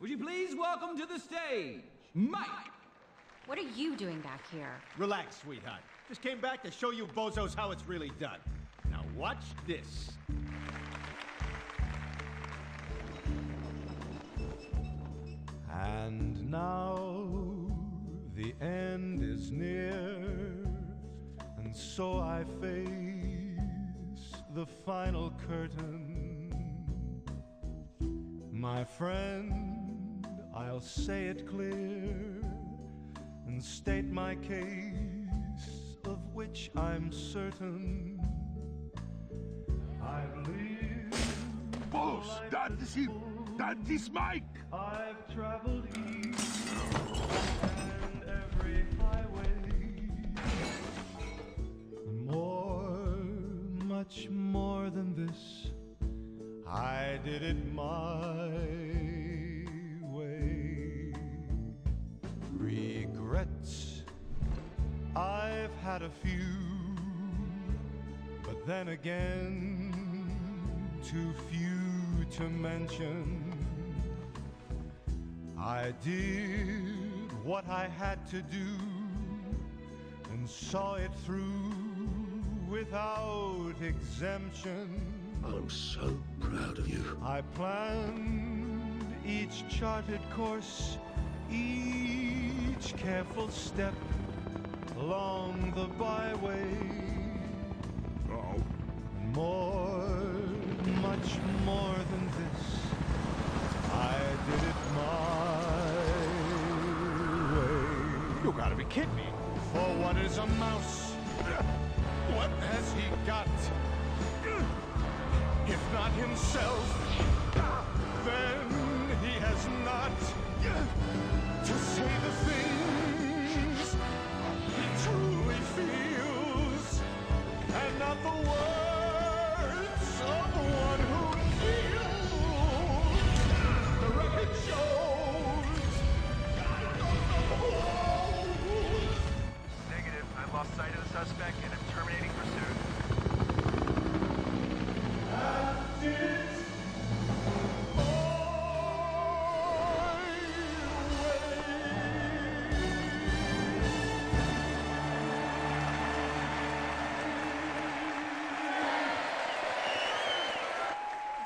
Would you please welcome to the stage, Mike? What are you doing back here? Relax, sweetheart. Just came back to show you bozos how it's really done. Now watch this. And now the end is near, and so I face the final curtain. My friend, I'll say it clear and state my case, of which I'm certain. I believe. Boss, that is him. That is Mike. I've traveled east and every highway. More, much more than this, I did it my Regrets, I've had a few, but then again, too few to mention. I did what I had to do and saw it through without exemption. I'm so proud of you. I planned each charted course, each careful step along the byway. Oh, More, much more than this, I did it my way. You gotta be kidding me. For what is a mouse? What has he got? If not himself, then suspect and am terminating pursuit.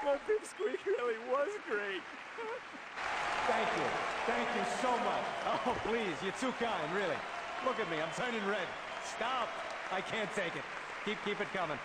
That pipsqueak really was great. Thank you. Thank you so much. Oh, please, you're too kind, really. Look at me, I'm turning red. Stop. I can't take it. Keep keep it coming.